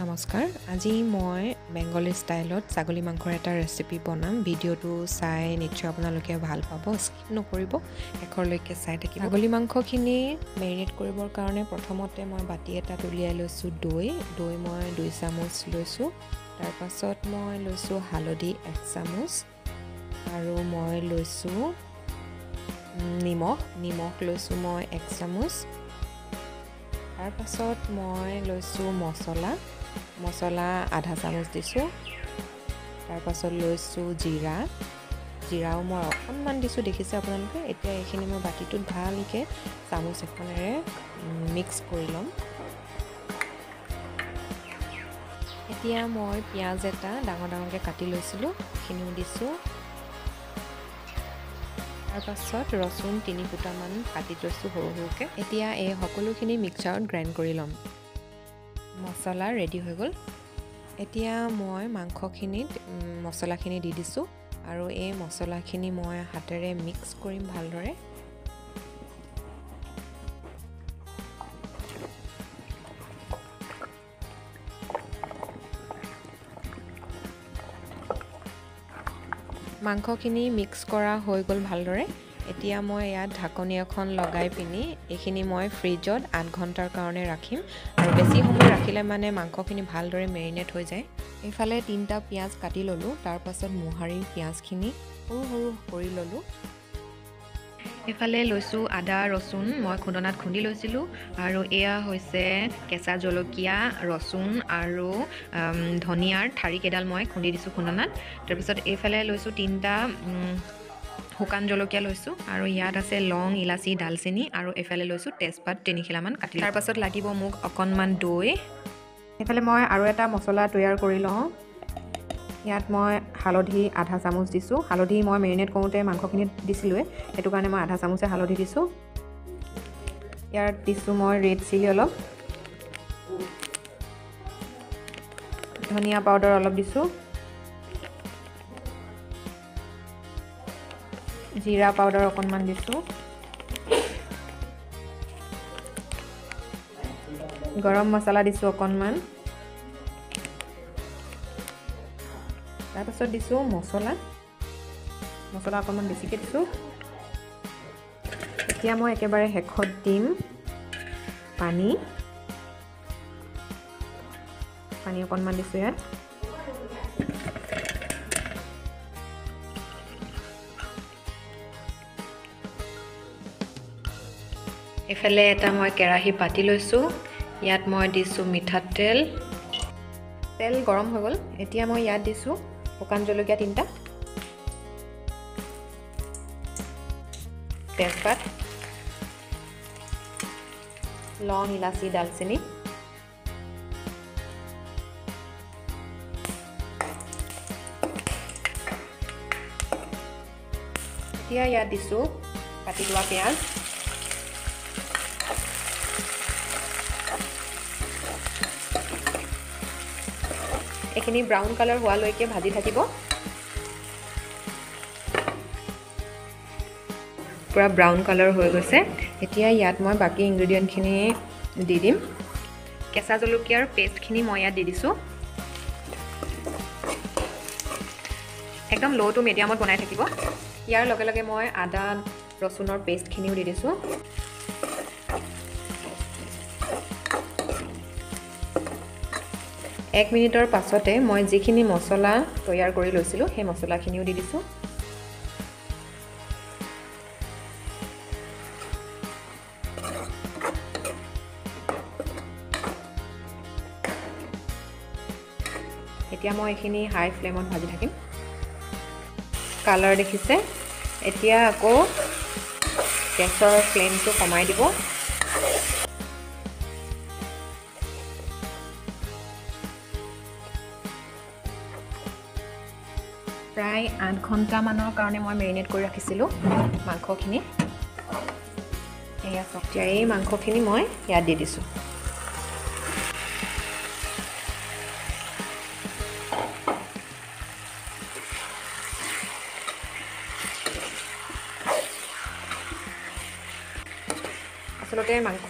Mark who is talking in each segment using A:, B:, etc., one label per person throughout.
A: নমস্কাৰ। আজি মই বেংগলী ষ্টাইলত ছাগলী মাংসৰ এটা ৰেচিপি বনাম। ভিডিঅ'টো চাই নিশ্চয় আপোনালোকে ভাল পাব স্কিপ নকৰিব শেষৰলৈকে চাই থাকিব। ছাগলী মাংসখিনি মেৰিনেট কৰিবৰ কাৰণে প্ৰথমতে মই বাতি এটাত উলিয়াই লৈছোঁ দৈ। দৈ মই দুই চামুচ লৈছোঁ। তাৰপাছত মই লৈছোঁ হালধি এক চামুচ। আৰু মই লৈছোঁ নিমখ। নিমখ লৈছোঁ মই এক চামুচ। তাৰপাছত মই লৈছোঁ মছলা। মছলা আধা চামুচ দিছোঁ। তাৰপাছত লৈছোঁ জিৰা। জিৰাও মই অকণমান দিছোঁ দেখিছে আপোনালোকে? এতিয়া এইখিনি মই বাতিটোত ভালকৈ চামুচ এখনেৰে মিক্স কৰি ল'ম। এতিয়া মই পিঁয়াজ এটা ডাঙৰ ডাঙৰকৈ কাটি লৈছিলোঁ সেইখিনিও দিছোঁ। তাৰপাছত ৰচুন তিনি ফুটামান কাটি থৈছোঁ সৰু সৰুকৈ। এতিয়া এই সকলোখিনি মিক্সাৰত গ্ৰাইণ্ড কৰি ল'ম। মছলা ৰেডি হৈ গ'ল। এতিয়া মই মাংসখিনিত মছলাখিনি দি দিছোঁ আৰু এই মছলাখিনি মই হাতেৰে মিক্স কৰিম ভালদৰে। মাংসখিনি মিক্স কৰা হৈ গ'ল ভালদৰে। এতিয়া মই ইয়াত ঢাকনি এখন লগাই পিনি এইখিনি মই ফ্ৰিজত আঠ ঘণ্টাৰ কাৰণে ৰাখিম আৰু বেছি সময় ৰাখিলে মানে মাংসখিনি ভালদৰে মেৰিনেট হৈ যায়। এইফালে তিনিটা পিঁয়াজ কাটি ল'লোঁ তাৰপাছত মোহাৰি পিঁয়াজখিনি সৰু সৰু কৰি ল'লোঁ। এইফালে লৈছোঁ আদা ৰচুন মই খুন্দনাত খুন্দি লৈছিলোঁ আৰু এয়া হৈছে কেঁচা জলকীয়া ৰচুন আৰু ধনিয়াৰ ঠাৰিকেইডাল মই খুন্দি দিছোঁ খুন্দনাত। তাৰপিছত এইফালে লৈছোঁ তিনিটা শুকান জলকীয়া লৈছোঁ আৰু ইয়াত আছে লং ইলাচি ডালচেনি আৰু এইফালে লৈছোঁ তেজপাত তিনিখিলামান কাটি তাৰপাছত লাগিব মোক অকণমান দৈ। এইফালে মই আৰু এটা মছলা তৈয়াৰ কৰি লওঁ। ইয়াত মই হালধি আধা চামুচ দিছোঁ। হালধি মই মেৰিনেট কৰোঁতে মাংসখিনিত দিছিলোঁৱে সেইটো কাৰণে মই আধা চামুচে হালধি দিছোঁ। ইয়াত দিছোঁ মই ৰেড চিলি অলপ। ধনিয়া পাউডাৰ অলপ দিছোঁ। জিৰা পাউডাৰ অকণমান দিছোঁ। গৰম মছলা দিছোঁ অকণমান। তাৰপাছত দিছোঁ মছলা। মছলা অকণমান বেছিকৈ দিছোঁ। এতিয়া মই একেবাৰে শেষত দিম পানী। পানী অকণমান দিছোঁ ইয়াত। এইফালে এটা মই কেৰাহী পাতি লৈছোঁ। ইয়াত মই দিছোঁ মিঠাতেল তেল গৰম হৈ গ'ল। এতিয়া মই ইয়াত দিছোঁ শুকান জলকীয়া তিনিটা। তেজপাত। লং ইলাচি ডালচেনি। এতিয়া ইয়াত দিছোঁ কাটি লোৱা পিঁয়াজ। এইখিনি ব্ৰাউন কালাৰ হোৱালৈকে ভাজি থাকিব। পূৰা ব্ৰাউন কালাৰ হৈ গৈছে। এতিয়া ইয়াত মই বাকী ইনগ্ৰিডিয়েণ্টখিনি দি দিম। কেঁচা জলকীয়াৰ পেষ্টখিনি মই ইয়াত দি দিছোঁ। একদম ল' টু মিডিয়ামত বনাই থাকিব। ইয়াৰ লগে লগে মই আদা ৰচুনৰ পেষ্টখিনিও দি দিছোঁ। এক মিনিটৰ পাছতে মই যিখিনি মছলা তৈয়াৰ কৰি লৈছিলোঁ সেই মছলাখিনিও দি দিছোঁ। এতিয়া মই এইখিনি হাই ফ্লেমত ভাজি থাকিম। কালাৰ দেখিছে। এতিয়া আকৌ গেছৰ ফ্লেমটো কমাই দিব। প্ৰায় আঠ ঘণ্টামানৰ কাৰণে মই মেৰিনেট কৰি ৰাখিছিলোঁ মাংসখিনি। এয়া চাওক এই মাংসখিনি মই ইয়াত দি দিছোঁ। আচলতে মাংস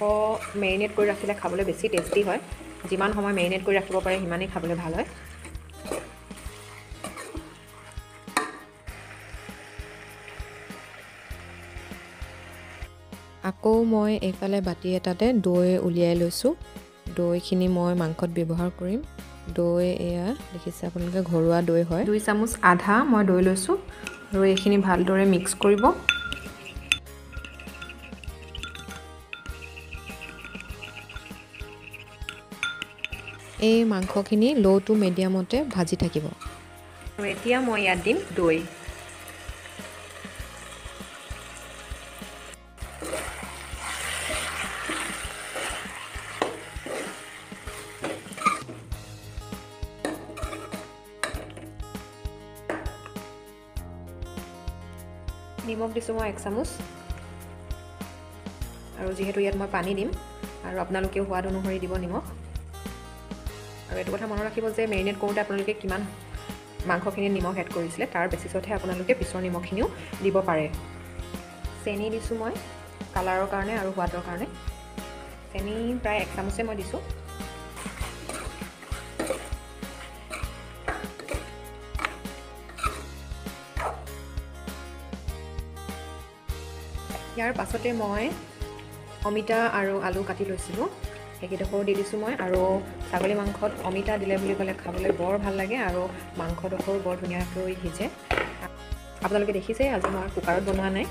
A: মেৰিনেট কৰি ৰাখিলে খাবলৈ বেছি টেষ্টি হয়। যিমান সময় মেৰিনেট কৰি ৰাখিব পাৰে সিমানেই খাবলৈ ভাল হয়। আকৌ মই এইফালে বাতি এটাতে দৈ উলিয়াই লৈছোঁ। দৈখিনি মই মাংসত ব্যৱহাৰ কৰিম। দৈ এয়া দেখিছে আপোনালোকে ঘৰুৱা দৈ হয়। দুই চামুচ আধা মই দৈ লৈছোঁ আৰু এইখিনি ভালদৰে মিক্স কৰিব। এই মাংসখিনি ল' টু মিডিয়ামতে ভাজি থাকিব। আৰু এতিয়া মই ইয়াত দিম দৈ। নিমখ দিছোঁ মই এক চামুচ আৰু যিহেতু ইয়াত মই পানী দিম আৰু আপোনালোকেও সোৱাদ অনুসৰি দিব নিমখ। আৰু এইটো কথা মনত ৰাখিব যে মেৰিনেট কৰোঁতে আপোনালোকে কিমান মাংসখিনিত নিমখ এড কৰিছিলে তাৰ বেচিছতহে আপোনালোকে পিছৰ নিমখখিনিও দিব পাৰে। চেনি দিছোঁ মই কালাৰৰ কাৰণে আৰু সোৱাদৰ কাৰণে। চেনি প্ৰায় এক চামুচে মই দিছোঁ। ইয়াৰ পাছতে মই অমিতা আৰু আলু কাটি লৈছিলোঁ। সেইকেইডোখৰো দি দিছোঁ মই আৰু ছাগলী মাংসত অমিতা দিলে বুলি ক'লে খাবলৈ বৰ ভাল লাগে আৰু মাংসডোখৰো বৰ ধুনীয়াকৈ সিজে। আপোনালোকে দেখিছে আজি মই কুকাৰত বনোৱা নাই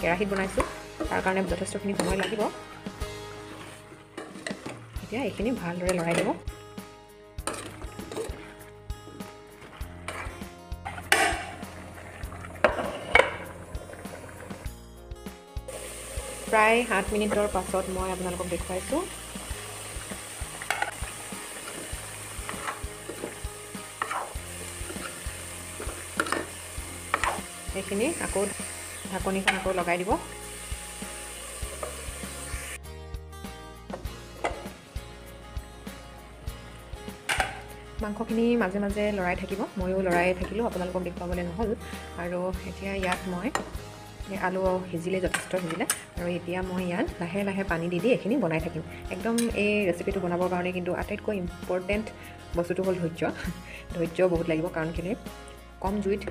A: কেৰাহীত বনাইছোঁ তাৰ কাৰণে যথেষ্টখিনি সময় লাগিব। এতিয়া এইখিনি ভালদৰে লৰাই দিব। প্ৰায় সাত মিনিটৰ পাছত মই আপোনালোকক দেখুৱাইছোঁ। এইখিনি আকৌ ঢাকনিখন আকৌ লগাই দিব। মাংসখিনি মাজে মাজে লৰাই থাকিব ময়ো লৰাই থাকিলোঁ আপোনালোকক দেখুৱাবলৈ নহ'ল। আৰু এতিয়া ইয়াত মই আলু সিজিলে যথেষ্ট সিজিলে। আৰু এতিয়া মই ইয়াত লাহে লাহে পানী দি দি এইখিনি বনাই থাকিম। একদম এই ৰেচিপিটো বনাবৰ কাৰণে কিন্তু আটাইতকৈ ইম্পৰ্টেণ্ট বস্তুটো হ'ল ধৈৰ্য। ধৈৰ্য বহুত লাগিব কাৰণ কেলৈ? কম জুইত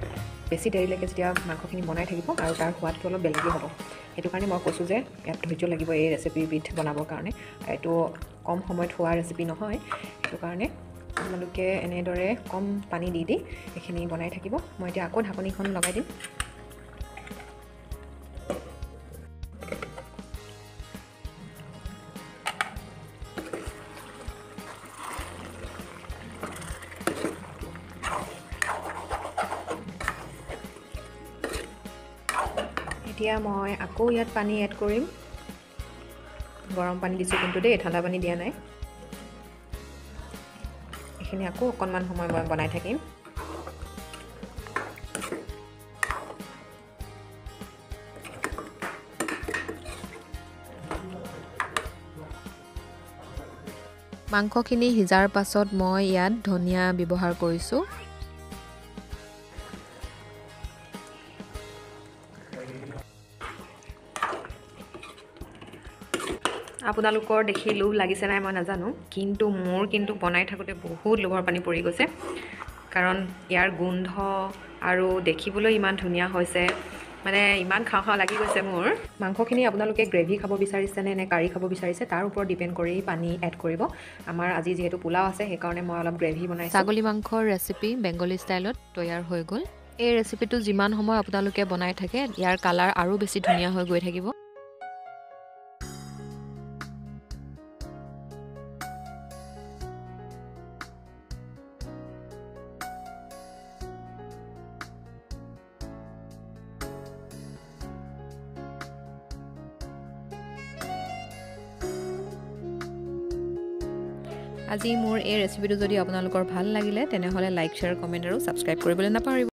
A: বেছি দেৰিলৈকে যেতিয়া মাংসখিনি বনাই থাকিব আৰু তাৰ সোৱাদটো অলপ বেলেগেই হ'ব। সেইটো কাৰণে মই কৈছোঁ যে ইয়াত ধৈৰ্য লাগিব এই ৰেচিপিবিধ বনাবৰ কাৰণে। এইটো কম সময়ত হোৱা ৰেচিপি নহয়। সেইটো কাৰণে আপোনালোকে এনেদৰে কম পানী দি দি এইখিনি বনাই থাকিব। মই এতিয়া আকৌ ঢাকনিখন লগাই দিম। এতিয়া মই আকৌ ইয়াত পানী এড কৰিম। গৰম পানী দিছোঁ কিন্তু দেই ঠাণ্ডা পানী দিয়া নাই। এইখিনি আকৌ অকণমান সময় মই বনাই থাকিম। মাংসখিনি সিজাৰ পাছত মই ইয়াত ধনিয়া ব্যৱহাৰ কৰিছোঁ। আপোনালোকৰ দেখি লোভ লাগিছে নাই মই নাজানো কিন্তু মোৰ কিন্তু বনাই থাকোঁতে বহুত লোভৰ পানী পৰি গৈছে। কাৰণ ইয়াৰ গোন্ধ আৰু দেখিবলৈ ইমান ধুনীয়া হৈছে। মানে ইমান খাওঁ খাওঁ লাগি গৈছে মোৰ। মাংসখিনি আপোনালোকে গ্ৰেভি খাব বিচাৰিছেনে নে কাৰী খাব বিচাৰিছে তাৰ ওপৰত ডিপেণ্ড কৰি পানী এড কৰিব। আমাৰ আজি যিহেতু পোলাও আছে সেইকাৰণে মই অলপ গ্ৰেভি বনাইছোঁ। ছাগলী মাংসৰ ৰেচিপি বেংগলী ষ্টাইলত তৈয়াৰ হৈ গ'ল। এই ৰেচিপিটো যিমান সময় আপোনালোকে বনাই থাকে ইয়াৰ কালাৰ আৰু বেছি ধুনীয়া হৈ গৈ থাকিব। আজি মোৰ এই ৰেচিপিটো যদি আপোনালোকৰ ভাল লাগিলে তেনেহ'লে লাইক শ্বেয়াৰ কমেণ্ট আৰু ছাবস্ক্ৰাইব কৰিবলৈ নাপাহৰিব।